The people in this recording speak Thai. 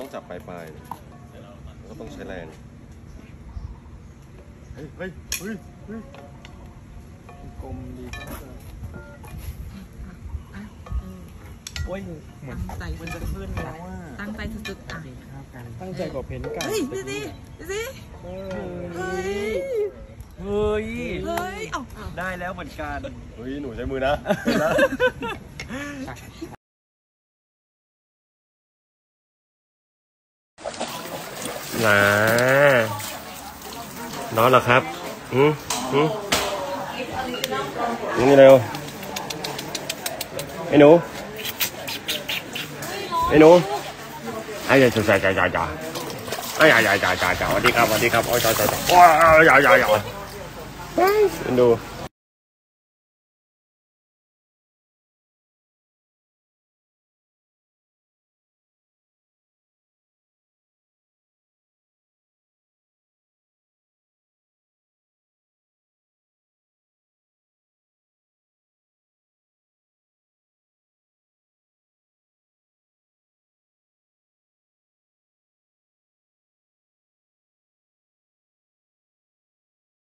ต้องจับปลายปลายๆแล้วก็ต้องใช้แรง เฮ้ย เฮ้ย เฮ้ยเฮ้ยกลมดีจังเลยอะเออโอ้ยเหมือนตั้งใจมันจะขึ้นแล้วอะตั้งใจสุดๆอะข้าวกันตั้งใจกว่าเพ้นไก่เฮ้ยดูสิดูสิเอเฮ้อยเฮ้ย เฮ้ยเอ้าได้แล้วเหมือนกัน เฮ้ย หนูใช้มือนะ ห็นนะนานอนหรอครับอืมอืมนี่เร็วไอ้หนูไอ้หนูไอ้ยาจ่าจ่าจ่าจ่าไอ้ยจ่าจ่าจ่าจ่าสวัสดีครับสวัสดีครับโอ้ยจ่าจ่าจ่าโอ้ยจ่าจ่าจ่าเฮ้ยดู